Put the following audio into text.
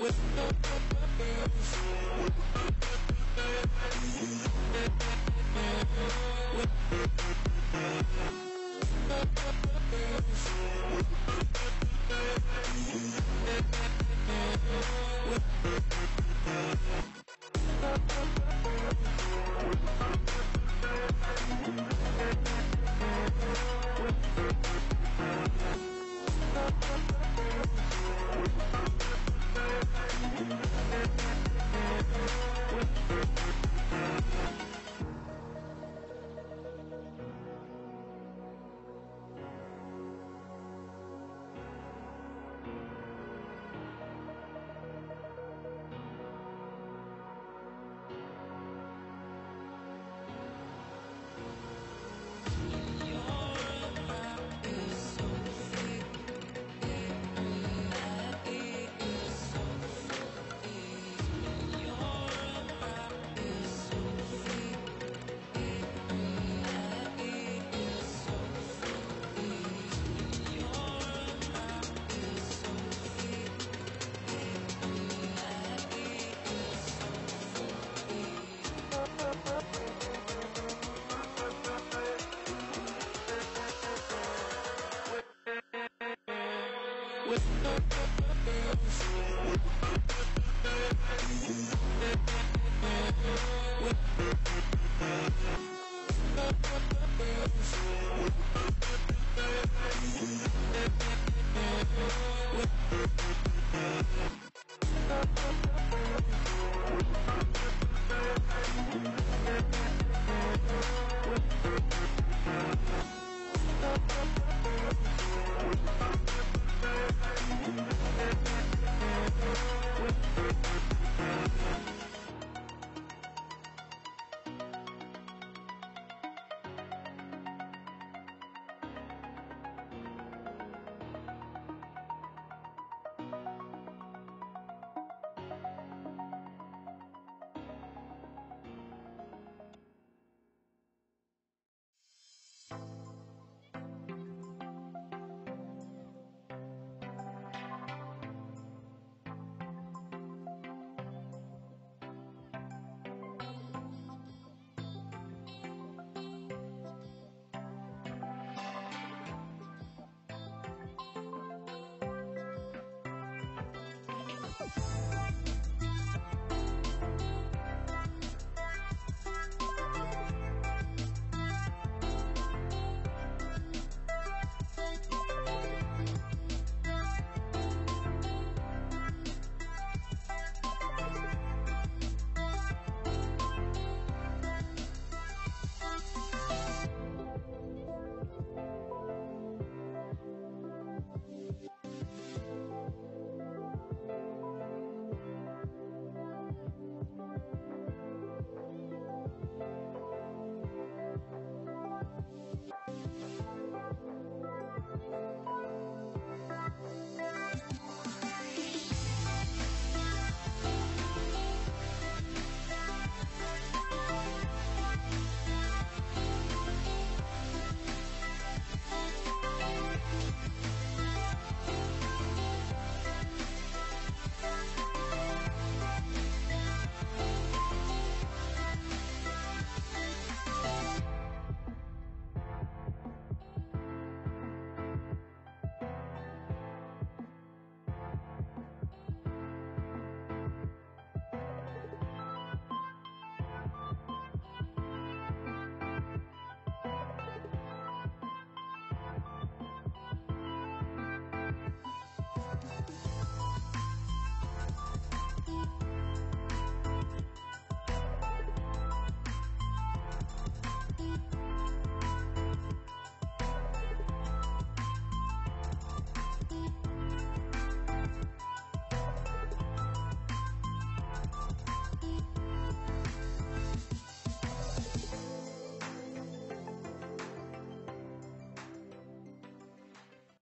We'll Bye. あ!